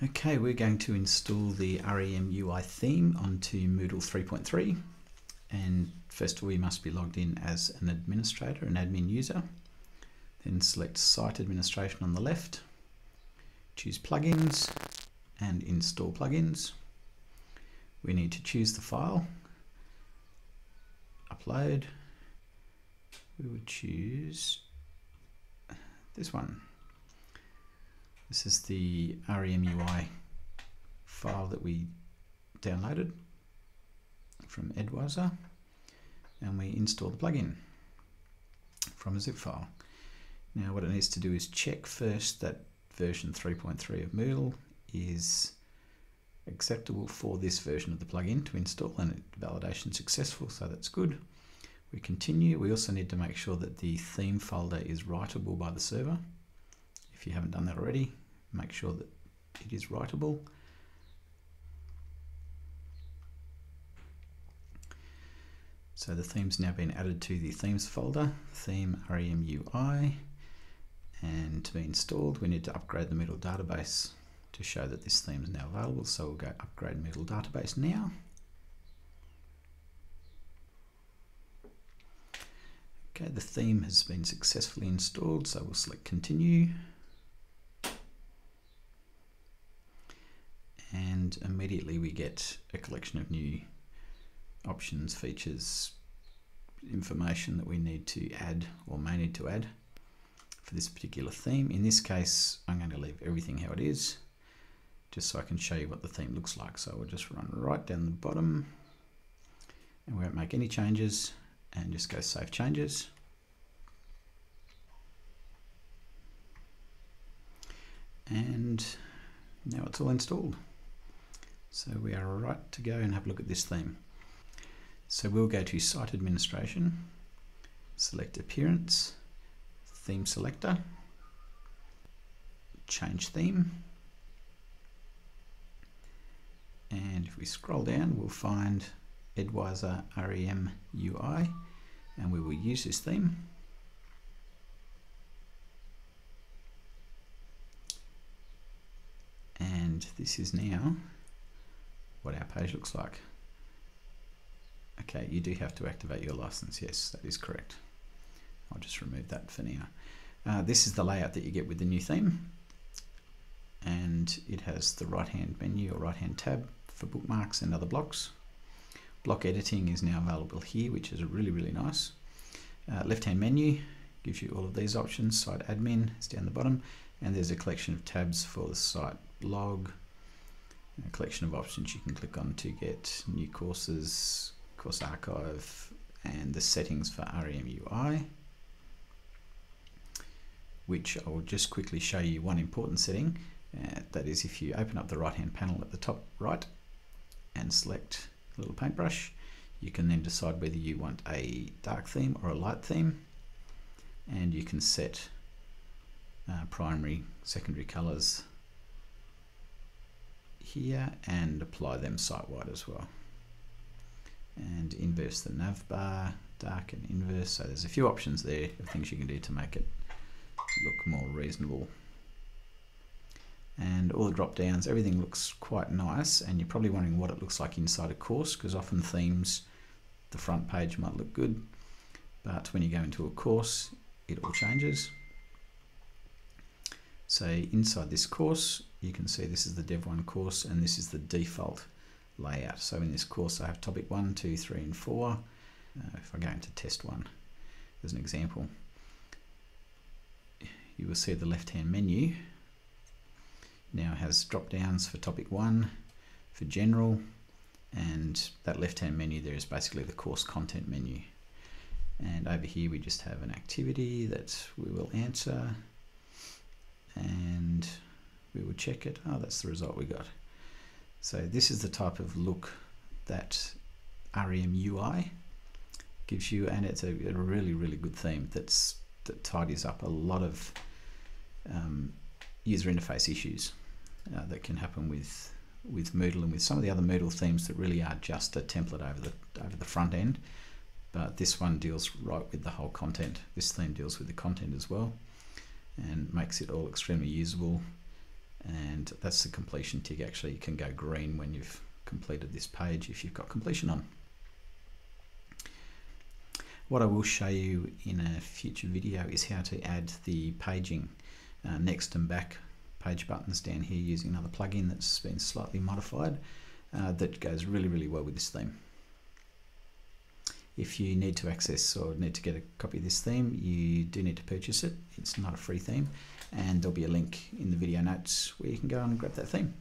Okay, we're going to install the REMUI theme onto Moodle 3.3 and first of all you must be logged in as an administrator, an admin user. Then select Site Administration on the left, choose Plugins and Install Plugins. We need to choose the file, upload, we would choose this one this is the REMUI file that we downloaded from Edwiser and we install the plugin from a zip file. Now what it needs to do is check first that version 3.3 of Moodle is acceptable for this version of the plugin to install and validation successful so that's good. We continue. We also need to make sure that the theme folder is writable by the server if you haven't done that already, make sure that it is writable. So the theme's now been added to the themes folder, theme REMUI, and to be installed we need to upgrade the Moodle database to show that this theme is now available. So we'll go upgrade Moodle database now. Okay, the theme has been successfully installed, so we'll select continue. And immediately we get a collection of new options, features, information that we need to add or may need to add for this particular theme. In this case, I'm going to leave everything how it is, just so I can show you what the theme looks like. So we'll just run right down the bottom and we won't make any changes and just go save changes. And now it's all installed. So we are right to go and have a look at this theme. So we'll go to Site Administration, select Appearance, Theme Selector, change theme, and if we scroll down we'll find Edwiser REM UI and we will use this theme. And this is now what our page looks like. Okay, you do have to activate your license. Yes, that is correct. I'll just remove that for now. Uh, this is the layout that you get with the new theme. And it has the right hand menu or right hand tab for bookmarks and other blocks. Block editing is now available here, which is really, really nice. Uh, left hand menu gives you all of these options. Site admin is down the bottom. And there's a collection of tabs for the site blog, a collection of options you can click on to get new courses, course archive, and the settings for REMUI, which I will just quickly show you one important setting. Uh, that is if you open up the right hand panel at the top right and select a little paintbrush, you can then decide whether you want a dark theme or a light theme and you can set uh, primary, secondary colors here and apply them site-wide as well. And inverse the nav bar, dark and inverse. So there's a few options there of things you can do to make it look more reasonable. And all the drop downs, everything looks quite nice. And you're probably wondering what it looks like inside a course because often themes, the front page might look good. But when you go into a course, it all changes. So inside this course, you can see this is the Dev1 course and this is the default layout. So in this course I have topic 1, 2, 3 and 4. Uh, if I go into test 1 as an example, you will see the left hand menu now has drop downs for topic 1, for general and that left hand menu there is basically the course content menu. And over here we just have an activity that we will answer and we will check it. Oh, that's the result we got. So this is the type of look that REMUI gives you, and it's a, a really, really good theme that's that tidies up a lot of um, user interface issues uh, that can happen with with Moodle and with some of the other Moodle themes that really are just a template over the over the front end. But this one deals right with the whole content. This theme deals with the content as well and makes it all extremely usable and that's the completion tick. Actually, you can go green when you've completed this page if you've got completion on. What I will show you in a future video is how to add the paging uh, next and back page buttons down here using another plugin that's been slightly modified uh, that goes really really well with this theme. If you need to access or need to get a copy of this theme, you do need to purchase it. It's not a free theme, and there'll be a link in the video notes where you can go and grab that theme.